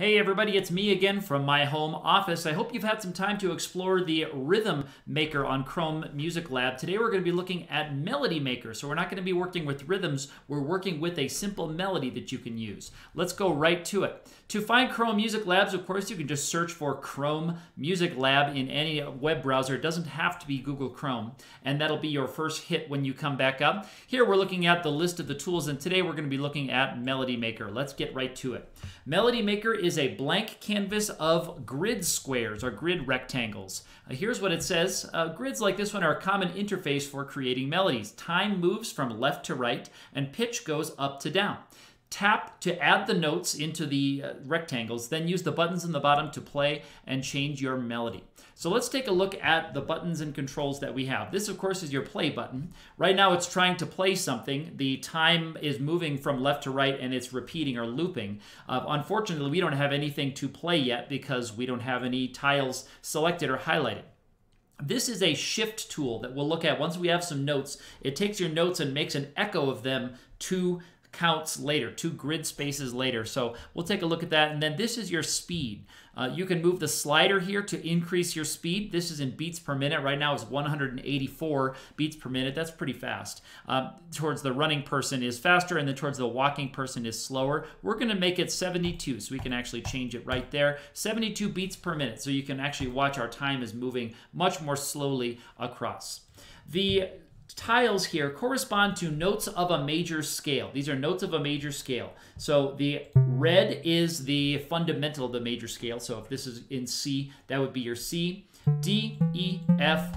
Hey everybody, it's me again from my home office. I hope you've had some time to explore the Rhythm Maker on Chrome Music Lab. Today we're going to be looking at Melody Maker. So we're not going to be working with rhythms, we're working with a simple melody that you can use. Let's go right to it. To find Chrome Music Labs, of course, you can just search for Chrome Music Lab in any web browser. It doesn't have to be Google Chrome, and that'll be your first hit when you come back up. Here we're looking at the list of the tools, and today we're going to be looking at Melody Maker. Let's get right to it. Melody Maker is is a blank canvas of grid squares or grid rectangles. Uh, here's what it says. Uh, grids like this one are a common interface for creating melodies. Time moves from left to right and pitch goes up to down. Tap to add the notes into the uh, rectangles, then use the buttons in the bottom to play and change your melody. So let's take a look at the buttons and controls that we have. This, of course, is your play button. Right now it's trying to play something. The time is moving from left to right and it's repeating or looping. Uh, unfortunately, we don't have anything to play yet because we don't have any tiles selected or highlighted. This is a shift tool that we'll look at once we have some notes. It takes your notes and makes an echo of them to counts later, two grid spaces later. So we'll take a look at that. And then this is your speed. Uh, you can move the slider here to increase your speed. This is in beats per minute. Right now it's 184 beats per minute. That's pretty fast. Uh, towards the running person is faster, and then towards the walking person is slower. We're going to make it 72, so we can actually change it right there. 72 beats per minute, so you can actually watch our time is moving much more slowly across. The tiles here correspond to notes of a major scale. These are notes of a major scale. So the red is the fundamental of the major scale. So if this is in C, that would be your C, D, E, F,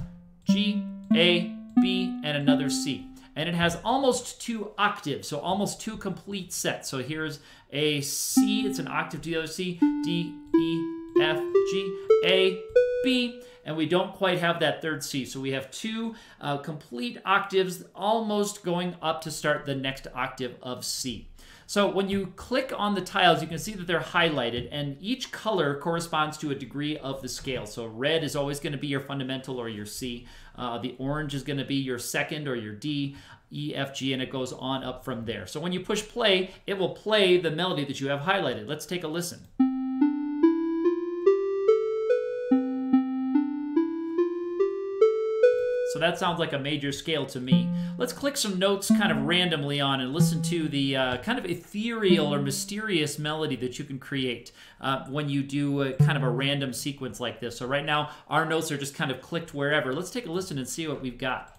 G, A, B, and another C. And it has almost two octaves, so almost two complete sets. So here's a C, it's an octave to the other C, D, E, F, G, A, B, and we don't quite have that third C. So we have two uh, complete octaves almost going up to start the next octave of C. So when you click on the tiles, you can see that they're highlighted, and each color corresponds to a degree of the scale. So red is always going to be your fundamental or your C. Uh, the orange is going to be your second or your D. E, F, G, and it goes on up from there. So when you push play, it will play the melody that you have highlighted. Let's take a listen. That sounds like a major scale to me. Let's click some notes kind of randomly on and listen to the uh, kind of ethereal or mysterious melody that you can create uh, when you do a, kind of a random sequence like this. So right now, our notes are just kind of clicked wherever. Let's take a listen and see what we've got.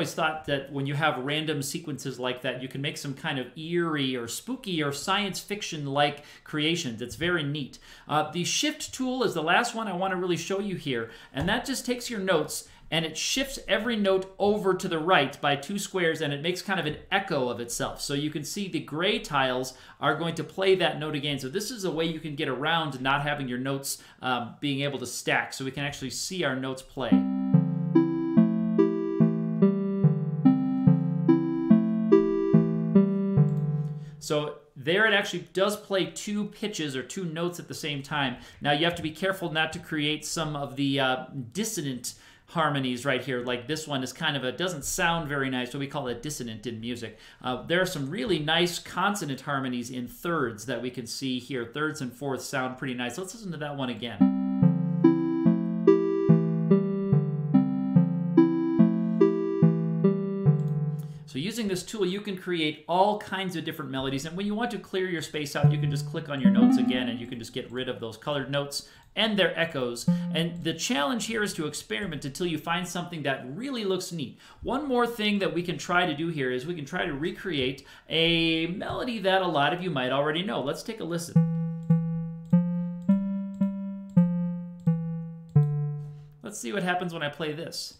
Always thought that when you have random sequences like that, you can make some kind of eerie or spooky or science fiction like creations. It's very neat. Uh, the shift tool is the last one I want to really show you here, and that just takes your notes and it shifts every note over to the right by two squares and it makes kind of an echo of itself. So you can see the gray tiles are going to play that note again. So this is a way you can get around not having your notes um, being able to stack so we can actually see our notes play. So there it actually does play two pitches or two notes at the same time. Now you have to be careful not to create some of the uh, dissonant harmonies right here. Like this one is kind of a, doesn't sound very nice, so we call it dissonant in music. Uh, there are some really nice consonant harmonies in thirds that we can see here. Thirds and fourths sound pretty nice. Let's listen to that one again. This tool, you can create all kinds of different melodies. And when you want to clear your space out, you can just click on your notes again and you can just get rid of those colored notes and their echoes. And the challenge here is to experiment until you find something that really looks neat. One more thing that we can try to do here is we can try to recreate a melody that a lot of you might already know. Let's take a listen. Let's see what happens when I play this.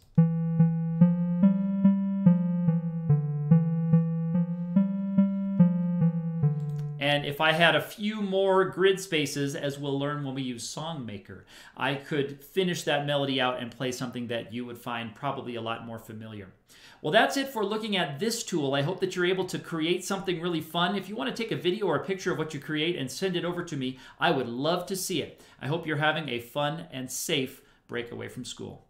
And if I had a few more grid spaces, as we'll learn when we use Songmaker, I could finish that melody out and play something that you would find probably a lot more familiar. Well, that's it for looking at this tool. I hope that you're able to create something really fun. If you want to take a video or a picture of what you create and send it over to me, I would love to see it. I hope you're having a fun and safe break away from school.